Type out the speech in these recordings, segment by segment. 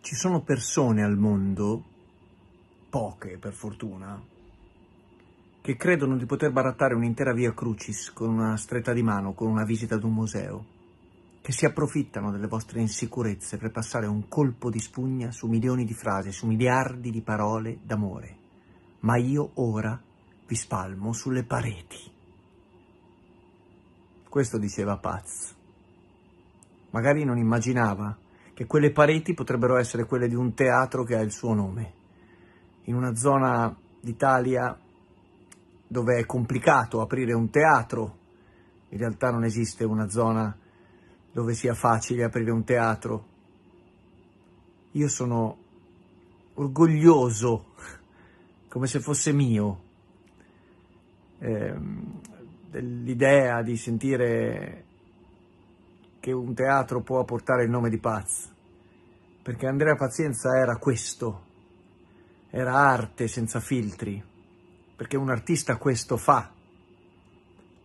Ci sono persone al mondo, poche per fortuna, che credono di poter barattare un'intera via Crucis con una stretta di mano, con una visita ad un museo, che si approfittano delle vostre insicurezze per passare un colpo di spugna su milioni di frasi, su miliardi di parole d'amore. Ma io ora vi spalmo sulle pareti. Questo diceva Paz. Magari non immaginava che quelle pareti potrebbero essere quelle di un teatro che ha il suo nome, in una zona d'Italia dove è complicato aprire un teatro, in realtà non esiste una zona dove sia facile aprire un teatro. Io sono orgoglioso, come se fosse mio, eh, dell'idea di sentire che un teatro può portare il nome di Paz, perché Andrea Pazienza era questo, era arte senza filtri, perché un artista questo fa.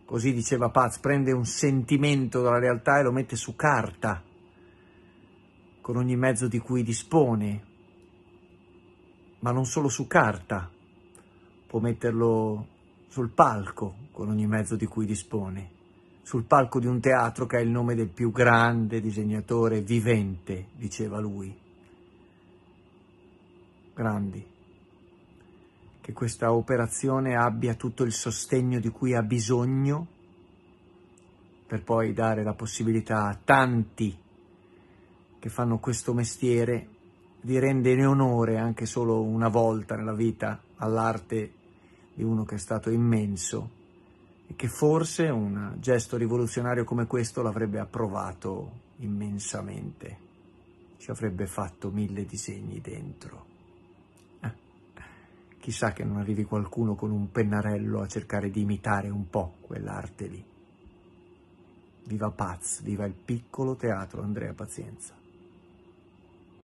Così diceva Paz, prende un sentimento dalla realtà e lo mette su carta, con ogni mezzo di cui dispone, ma non solo su carta, può metterlo sul palco con ogni mezzo di cui dispone sul palco di un teatro che ha il nome del più grande disegnatore vivente, diceva lui. Grandi. Che questa operazione abbia tutto il sostegno di cui ha bisogno per poi dare la possibilità a tanti che fanno questo mestiere di rendere onore anche solo una volta nella vita all'arte di uno che è stato immenso e che forse un gesto rivoluzionario come questo l'avrebbe approvato immensamente, ci avrebbe fatto mille disegni dentro. Eh, chissà che non arrivi qualcuno con un pennarello a cercare di imitare un po' quell'arte lì. Viva Paz, viva il piccolo teatro Andrea Pazienza.